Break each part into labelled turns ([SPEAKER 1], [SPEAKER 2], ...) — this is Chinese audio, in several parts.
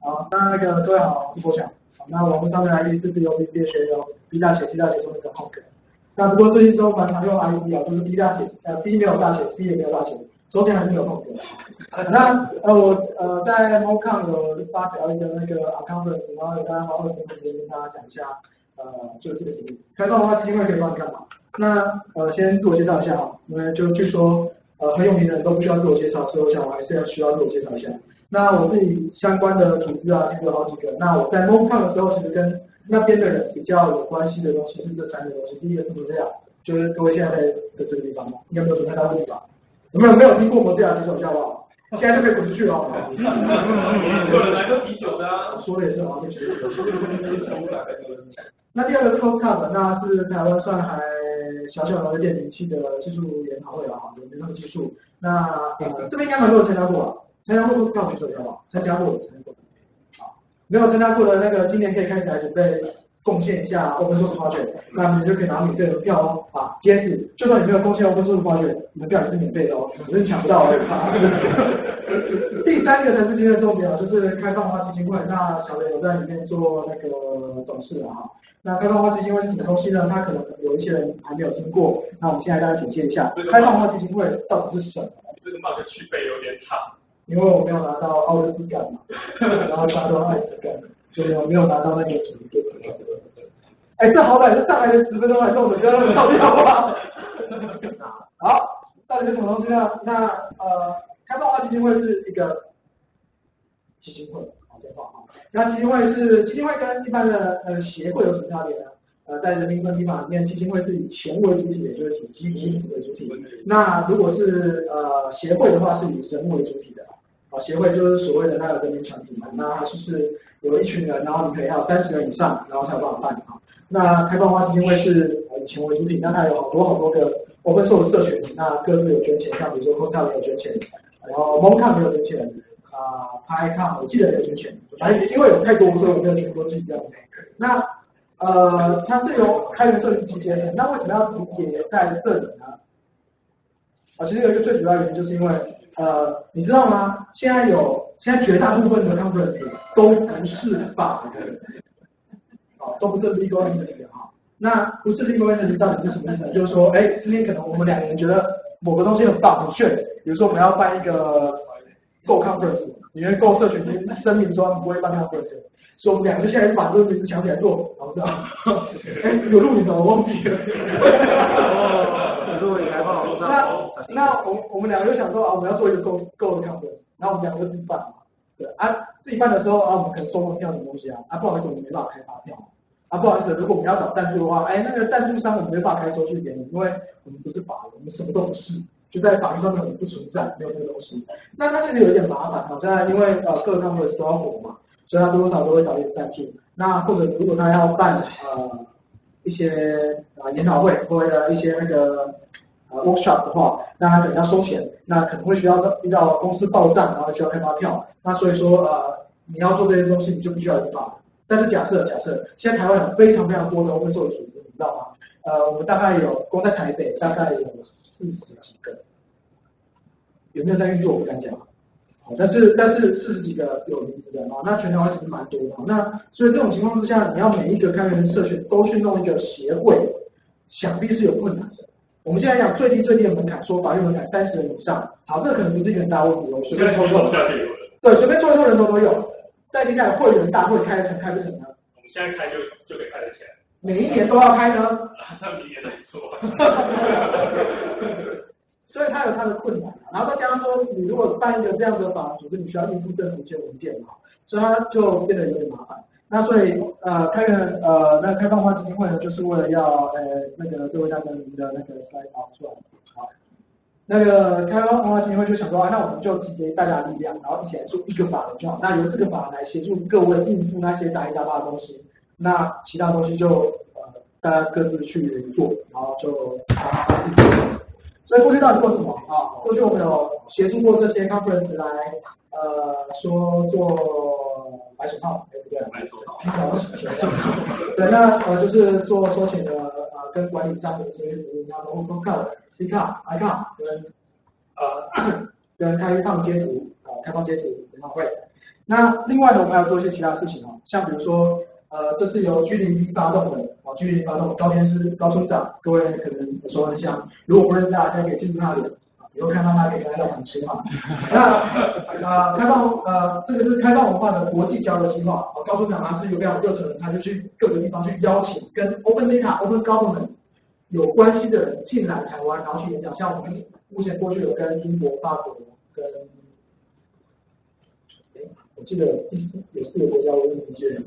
[SPEAKER 1] 好，那那个各位好，我是郭强。好，那网络上面 ID 是 B O B C 的学友，B 大写 C 大写中的一个 h o 那不过最近都蛮常用 ID 啊，就是 B 大写，呃 B 没有大写，C 也没有大写，中间还是有空格。那呃我呃在 MoCon 有发表一个那个 account，然后有大家花二十分钟时间跟大家讲一下，呃就这个题目，开放的话基金会可以帮你干嘛？那呃先自我介绍一下哈，因为就据说呃很有名的人都不需要自我介绍，所以我想我还是要需要自我介绍一下。那我自己相关的组织啊，其实有好几个。那我在 MoCon 的时候，其实跟那边的人比较有关系的东西是这三个东西。第一个是摩亚，就是各位现在在的这个地方嘛，应该没有什么太大问题吧？有没有没有听过摩亚举手一下吧？现在就可以滚出去了。
[SPEAKER 2] 有人来喝啤酒的。
[SPEAKER 1] 说的也是啊，对。那第二个是 Costco，那是台湾算还小小的有点名气的技术研讨会了哈，有没有技术？那呃这边应该蛮多人参加过啊。参加过都是靠举手好不好？参加过参加过，好，没有参加过的那个，今年可以开始来准备贡献一下 Open Source Project，那你们就可以拿免费的票哦，啊，今天是，就算你没有贡献 Open Source Project，你的票也是免费的哦，只是抢不到而已。第三个才是今天的重点啊，就是开放化基金会，那小雷有在里面做那个董事啊，那开放化基金会是什么东西呢？那可能有一些人还没有听过，那我们现在大家简介一下，开放化基金会到底是什么？
[SPEAKER 2] 这个 mark 去背有点长。
[SPEAKER 1] 因为我没有拿到奥斯感嘛，然后拿到爱斯感，所以我没有拿到那个主题。哎，这好歹是上来的十分钟还弄的，不要那么搞笑吧？好，到底是什么东西呢？那呃，开放化基金会是一个基金会，好电话啊。那基金会是基金会跟一般的呃协会有什么差别呢？呃，在人民分立法里面，基金会是以钱为主体，也就是以基金为主体。那如果是呃协会的话，是以人为主体的。啊，协会就是所谓的那个人民团体嘛，那就是有一群人，然后你可以还有三十人以上，然后才有办法办啊。那开放化基金会是以钱为主体，那它有好多好多个 open source 社群，那各自有捐钱，像比如说 c o s t a 有捐钱，然后 Moncon 没有捐钱，啊 PyCon 我记得也有捐钱，反正因为有太多，所以我没有全部都记掉。那呃，它是由开源社群集结的，那为什么要集结在这里呢？啊，其实有一个最主要原因，就是因为。呃，你知道吗？现在有，现在绝大部分的 conference 都不是法人，哦，都不是 legal entity 哈。那不是 legal entity 到底是什么意思？就是说，哎，今天可能我们两个人觉得某个东西很棒很炫，比如说我们要办一个 Go conference，里面 Go 社群声明说不会办 conference，所以我们两个现在就把这个名字抢起来做，好不好？哎，有录影的，我忘记了。那我我们两个就想说啊，我们要做一个够够的 conference，然后我们两个就自己办嘛，对啊，自己办的时候啊，我们可能收门票什么东西啊，啊不好意思，我们没办法开发票，啊不好意思，如果我们要找赞助的话，哎那个赞助商我们没办法开收据给你，因为我们不是法人，我们什么都不是，就在法律上面我们不存在，没有这个东西。那那其实有点麻烦，好像因为呃各个 conference 都要火嘛，所以他多多少都会找一点赞助。那或者如果他要办呃一些啊研讨会或者一些那个。，workshop 的话，那他可能要收钱，那可能会需要遇到公司报账，然后需要开发票。那所以说，呃，你要做这些东西，你就必须要有法。但是假设，假设现在台湾有非常非常多的 open source 组织，你知道吗？呃，我们大概有光在台北大概有四十几个，有没有在运作？我不敢讲。好，但是但是四十几个有名字的啊，那全台湾其实蛮多的。那所以这种情况之下，你要每一个开源社群都去弄一个协会，想必是有困难的。我们现在讲最低最低的门槛，说法律门槛三十人以上，好，这个可能不是一个很大问题哦，随便抽抽，对，随便抽一抽人头都有。再接下来会员大会开得成开不成呢？
[SPEAKER 2] 我们现在开就就可以开得起来。
[SPEAKER 1] 每一年都要开呢？
[SPEAKER 2] 那明年没错。
[SPEAKER 1] 所以它有它的困难，然后再加上说，你如果办一个这样的法律组织，你需要应付政府一些文件嘛，所以它就变得有点麻烦。那所以呃，开源呃，那开放化基金会呢，就是为了要呃，那个各位大哥您的那个 slide 导出来，好，那个开放化基金会就想说啊，那我们就集结大家的力量，然后一起来做一个法人就好，那由这个法来协助各位应付那些杂七杂八的东西，那其他东西就呃大家各自去做，然后就啊。所以过去到底做什么啊？过去我们有协助过这些 conference 来呃说做白手套。平常的事情，对，那呃就是做缩写的呃跟管理账的一些服务，然后 c o s c a C 卡、I 卡跟呃 跟开放截图啊开放截图研讨会，那另外呢，我们还要做一些其他事情哦，像比如说，呃，这是由 G 零 B 发动的，哦，G 零发动高天师高村长，各位可能耳熟能详，如果不认识他，现在可以进入那里。以后看到他可以跟他要很亲嘛。那呃，开放呃，这个是开放文化的国际交流计划。啊，高村长他是一个非常热忱人，他就去各个地方去邀请跟 Open Data、Open Government 有关系的人进来台湾，然后去演讲。像我们目前过去有跟英国、法国跟，哎，我记得有四个国家，我都不记得。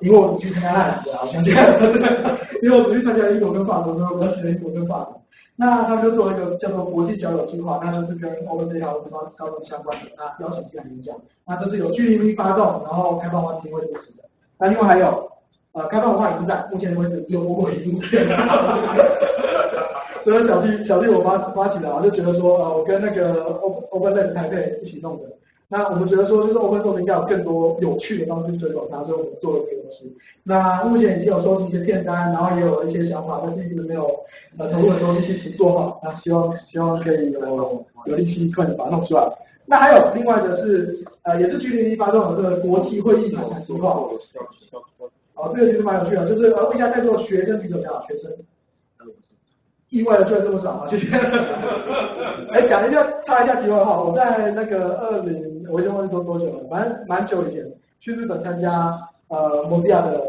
[SPEAKER 1] 因为我去参加那两个，我想起来了，因为我只去参加英国跟法国，所以我要写英国跟法国。那他们就做了一个叫做国际交流计划，那就是跟 Open Data、Open Government 相关的，那邀请进来演讲。那这是由 GDP 发动，然后开放文化基金会支持的。那另外还有，呃，开放文化也是在目前为止只有我一部这样。所以小弟小弟我发发起的，就觉得说，呃，我跟那个 Open Open Lab 台北一起弄的。那我们觉得说，就是 Open Source 应该有更多有趣的方式推广它，所以我们做了这个东西。那目前已经有收集一些片单，然后也有一些想法，但是一直没有呃投入很多力气去做好。那希望希望可以有有力气快点把它弄出来。那还有另外的是，呃，也是去年一发动的这个国际会议谈谈计划。哦，这个其实蛮有趣的，就是呃问一下在座学生比怎么样？学生。意外的居然这么少啊！谢谢。哎，讲一下，插一下题外话，我在那个二零，我已经忘记多多久了，蛮蛮久以前去日本参加呃摩西亚的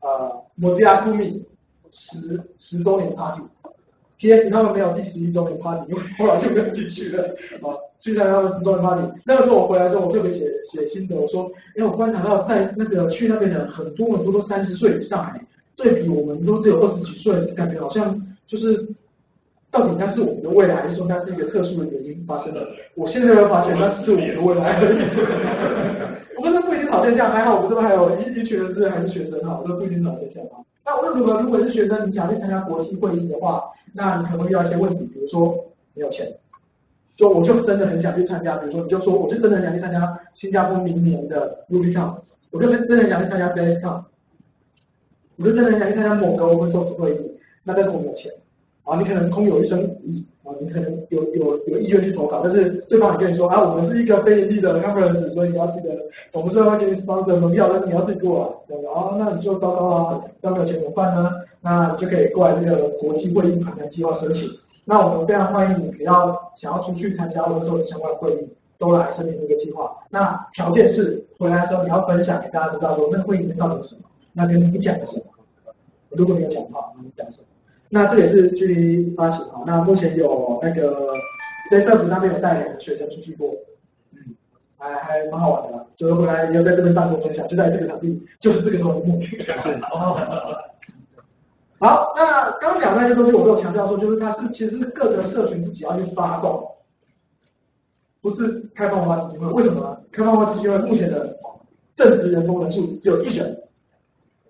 [SPEAKER 1] 呃摩西亚富密十十周年 party，P.S. 他们没有第十一周年 party，因为后来就没有继续了啊。去参加他们十周年 party，那个时候我回来之后，我特别写写心得，我说，因为我观察到在那个去那边的很多很多都三十岁以上，对比我们都只有二十几岁，感觉好像就是。到底那是我们的未来，还是说那是一个特殊的原因发生的？我现在才发现，那是我们的未来。我跟他不一定好现象，还好我们这边还有一一群人是还是学生哈，我都不一定好现象啊。那无论如何，如果是学生，你想去参加国际会议的话，那你可能会遇到一些问题，比如说没有钱。就我就真的很想去参加，比如说你就说，我就真的很想去参加新加坡明年的 RubyCon，我就真的想去参加 JSCon，我就真的很想去参加某个 Open Source 会议，那但是我没有钱。啊，你可能空有一身武艺啊，你可能有有有意愿去投稿，但是对方也跟你说啊，我们是一个非盈利的 conference，所以你要记得，我们是要给你 sponsor 门票，但是你要自己过来，对吧？啊，那你就糟糕啊，要没有钱怎么办呢？那你就可以过来这个国际会议谈谈计划申请。那我们非常欢迎你，只要想要出去参加或者说相关会议，都来申请这个计划。那条件是回来的时候你要分享给大家知道说，那会议里面到底有什么，那跟你讲的什么。如果你有讲的话，那你讲什么？那这也是距离发起啊，那目前有那个在社府那边有带两个学生出去过，嗯，还还蛮好玩的，就是回来也在这边办过分享，就在这个场地，就是这个目的。好，那刚讲那些东西，我没有强调说，就是它是其实是各个社群自己要去发动，不是开放文化基金会。为什么呢？开放文化基金会目前的正职员工人数只有一人，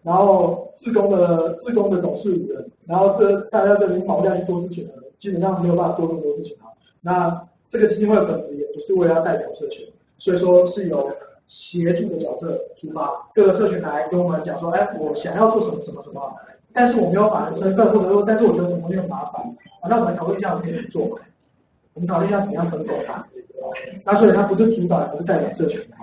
[SPEAKER 1] 然后。自工的自工的董事人，然后这大家这里跑量去做事情的，基本上没有办法做这么多事情啊。那这个基金会的本质也不是为了代表社群，所以说是由协助的角色出发，各个社群来跟我们讲说，哎，我想要做什么什么什么，但是我没有法人身份，或者说，但是我觉得什么东西很麻烦，那我们讨论一下我们可以怎么做，我们讨论一下怎么样分走它。那所以它不是主导，也不是代表社群的。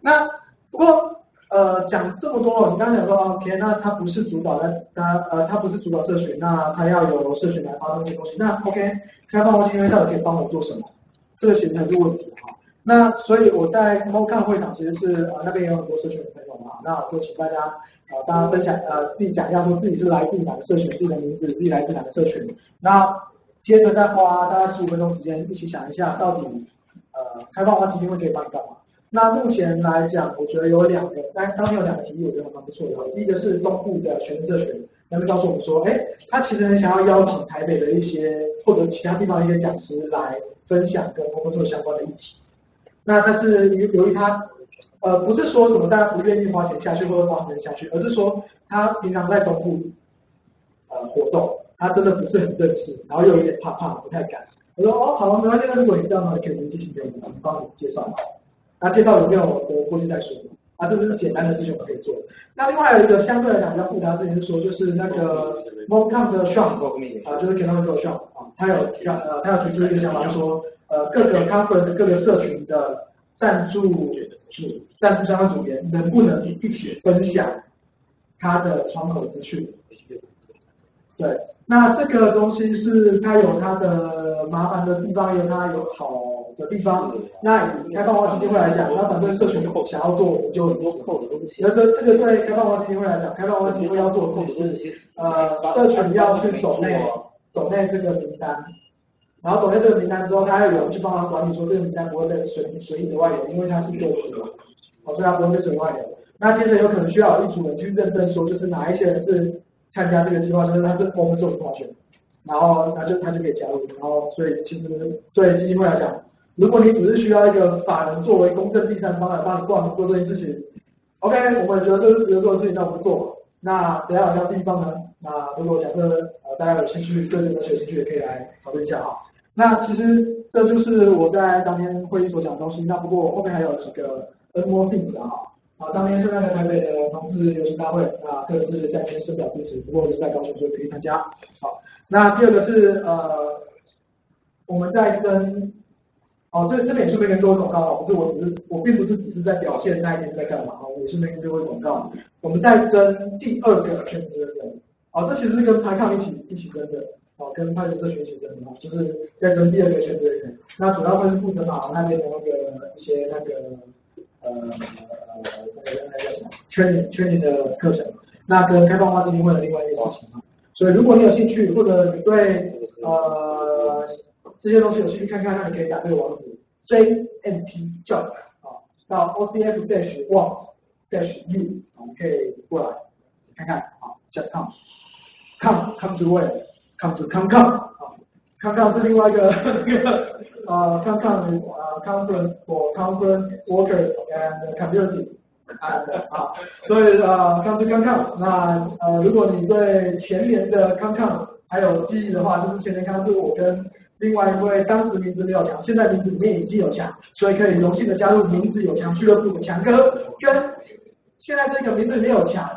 [SPEAKER 1] 那不过。呃，讲这么多，你刚刚讲说，OK，那它不是主导的，他呃，它不是主导社群，那它要由社群来发动一些东西，那 OK，开放基金会到底可以帮我做什么？这个其实才是问题哈。那所以我在 m o c a 会场其实是呃那边有很多社群的朋友嘛，那我就请大家呃大家分享呃自己讲一下说自己是来自哪个社群，自己的名字，自己来自哪个社群，那接着再花大概十五分钟时间一起想一下到底呃开放化基金会可以帮你干嘛？那目前来讲，我觉得有两个，当当天有两个提议，我觉得蛮不错的。第一个是东部的全社群，他们告诉我们说，哎，他其实很想要邀请台北的一些或者其他地方一些讲师来分享跟工作相关的议题。那但是由由于他，呃，不是说什么大家不愿意花钱下去或者花钱下去，而是说他平常在东部呃活动，他真的不是很正式，然后又有点怕怕，不太敢。我说哦，好，没关系，那如果你这样的话，可以直接进行给我，们帮你介绍。那介绍有没有我过去再说，啊，这是简单的事情我们可以做。那另外一个相对来讲比较复杂的事情是说，就是那个 Mocom 的 Shop 啊，就是 e n o Sean 啊，他有他呃他有提出一个想法，说呃各个 conference 各个社群的赞助组赞助相关组员能不能一起分享他的窗口资讯。对，那这个东西是它有它的麻烦的地方，也有它有好的地方。那以开放化基金会来讲，那反对社群想要做，我们就多扣的东西。而这这个对开放化基金会来讲，开放化基金会要做的事情是，呃，社群要去走内走内这个名单，然后走内这个名单之后，他要有人去帮忙管理，说这个名单不会被随随意的外流，因为他是做主的，哦，所以它不会被随意外流。那接着有可能需要一组人去认证，说就是哪一些人是。参加这个计划，就是他是 open source 划选，然后他就他就可以加入，然后所以其实对基金会来讲，如果你只是需要一个法人作为公正第三方来帮你挂名做这件事情，OK，我们觉得这是比如做的事情，那我们做。那谁要要地方呢？那如果假设呃大家有兴趣，对这个学兴趣也可以来讨论一下哈。那其实这就是我在当天会议所讲的东西。那不过后面还有几个 N more things 的哈。啊，当天是那个台北的同志游行大会，啊，个是在那边深表支持，不过是在高雄，就可以参加。好，那第二个是呃，我们在争，哦，这这边也顺便跟各位广告啊，不是我只是我并不是只是在表现那一天在干嘛，哦，我顺便跟各位广告，我们在争第二个全职人，哦，这其实是跟拍抗一起一起争的，哦，跟派出社群一起争的，就是在争第二个全职人，那主要会是负责马那边的那个一些那个。呃呃那个那个什么圈圈里的课程，那跟开放化基金会的另外一个事情嘛，所以如果你有兴趣或者你对呃这些东西有兴趣看看，那你可以打这个网址 jnt job 啊到 ocf dash one dash u 啊你可以过来看看啊 just come come come to where come to come come 啊 come come 是另外一个那个呃 come come 呃 conference for conference workers and community，啊啊，所以呃，刚是刚看，那呃，如果你对前年的刚看还有记忆的话，就是前年刚是我跟另外一位当时名字没有强，现在名字里面已经有强，所以可以荣幸的加入名字有强俱乐部的强哥，跟现在这个名字没有强，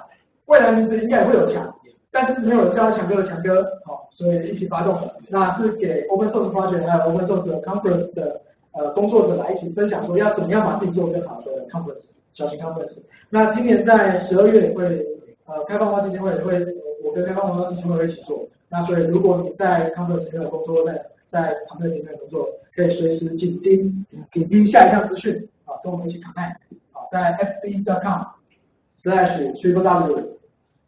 [SPEAKER 1] 未来名字应该也会有强，但是没有叫强哥的强哥，好，所以一起发动，那是给 Open Source Project 还有 Open Source Conference 的。呃，工作者来一起分享，说要怎么样把自己做更好的 conference，小型 conference。那今年在十二月会，呃，开放化基金会会，我跟开放化基金会一起做。那所以如果你在 conference 里面工作，在在团队里面工作，可以随时紧盯紧盯下一项资讯，啊，跟我们一起 connect，啊，在 fb.com/slash triple w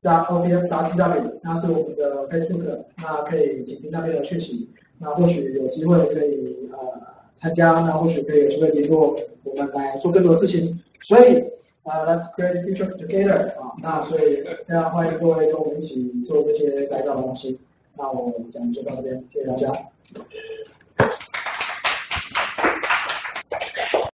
[SPEAKER 1] 加 ocf 打 tw，那是我们的 Facebook，那可以紧盯那边的讯息，那或许有机会可以呃。参加，那或许可以有机会联络我们来做更多事情。所以，啊，Let's create future together 啊，那所以非常欢迎各位跟我们一起做这些改造的东西。那我们讲就到这边谢谢大家。